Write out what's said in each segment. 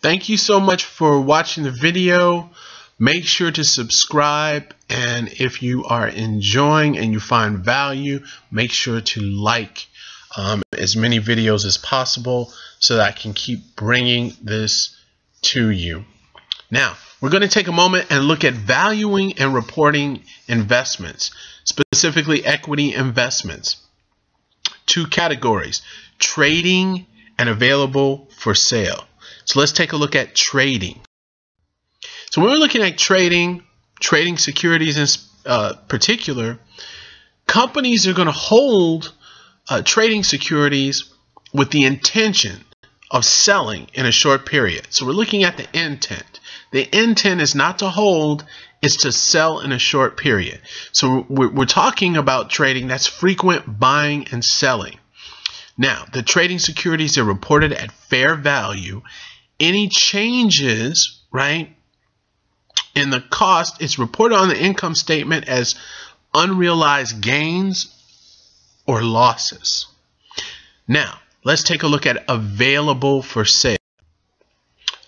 Thank you so much for watching the video. Make sure to subscribe and if you are enjoying and you find value, make sure to like um, as many videos as possible so that I can keep bringing this to you. Now, we're going to take a moment and look at valuing and reporting investments, specifically equity investments. Two categories, trading and available for sale. So let's take a look at trading. So when we're looking at trading, trading securities in uh, particular, companies are going to hold uh, trading securities with the intention of selling in a short period. So we're looking at the intent. The intent is not to hold, it's to sell in a short period. So we're, we're talking about trading that's frequent buying and selling. Now, the trading securities are reported at fair value. Any changes, right, in the cost is reported on the income statement as unrealized gains or losses. Now, let's take a look at available for sale.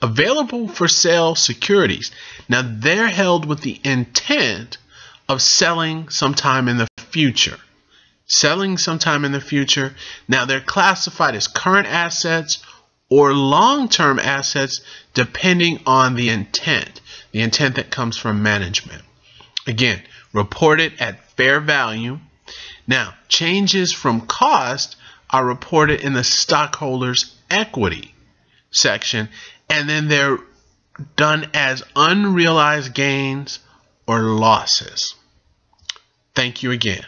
Available for sale securities. Now, they're held with the intent of selling sometime in the future. Selling sometime in the future. Now, they're classified as current assets or long-term assets depending on the intent the intent that comes from management. Again, reported at fair value. Now, changes from cost are reported in the stockholders' equity section, and then they're done as unrealized gains or losses. Thank you again.